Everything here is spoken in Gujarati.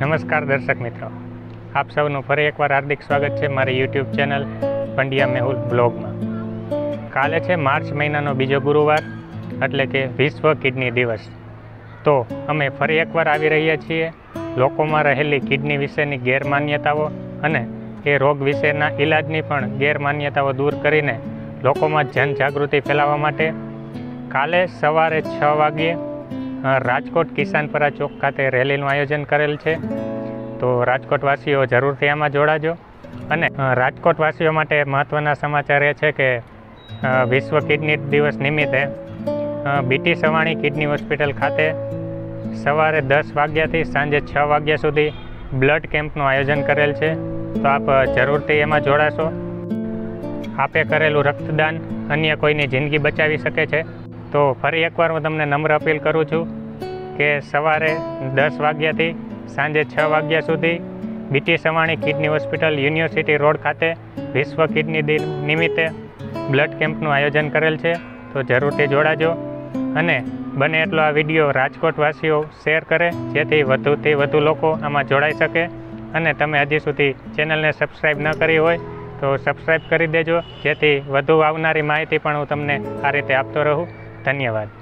નમસ્કાર દર્શક મિત્રો. આપ સૌનું ફરી એકવાર હાર્દિક સ્વાગત છે મારી યુટ્યુબ ચેનલ પંડ્યા મેહુલ બ્લોગમાં. કાલે છે માર્ચ મહિનાનો બીજો ગુરુવાર, એટલે કે વિશ્વ કિડની દિવસ. તો અમે ફરી એકવાર આવી રહ્યા છીએ લોકોમાં રહેલી કિડની વિશેની ગેરમાન્યતાઓ અને એ રોગ વિશેના ઈલાજની પણ ગેરમાન્યતાઓ દૂર કરીને લોકોમાં જનજાગૃતિ ફેલાવવા માટે કાલે સવારે છ વાગ્યે રાજકોટ કિસાનપરા ચોક ખાતે રેલીનું આયોજન કરેલ છે. તો રાજકોટવાસીઓ જરૂરથી આમાં જોડાજો. અને રાજકોટવાસીઓ માટે મહત્ત્વના સમાચાર એ છે કે વિશ્વ કિડની દિવસ નિમિત્તે બીટી સવાણી કિડની હોસ્પિટલ ખાતે સવારે દસ વાગ્યાથી સાંજે છ વાગ્યા સુધી બ્લડ કેમ્પનું આયોજન કરેલ છે. તો આપ જરૂરથી એમાં જોડાશો. આપે કરેલું રક્તદાન અન્ય કોઈની જિંદગી બચાવી શકે છે. તો ફરી એકવાર હું તમને નમ્ર અપીલ કરું છું કે સવારે દસ વાગ્યાથી સાંજે છ વાગ્યા સુધી BT Savani kidney hospital university road ખાતે વિશ્વ કિડની દિન નિમિત્તે બ્લડ કેમ્પનું આયોજન કરેલ છે. તો જરૂરથી જોડાજો અને બને એટલો આ વીડિયો રાજકોટવાસીઓ શેર કરે, જેથી વધુથી વધુ લોકો આમાં જોડાઈ શકે. અને તમે હજી સુધી ચેનલને સબસ્ક્રાઈબ ન કરી હોય તો સબસ્ક્રાઈબ કરી દેજો, જેથી વધુ આવનારી માહિતી પણ હું તમને આ રીતે આપતો રહું. धन्यवाद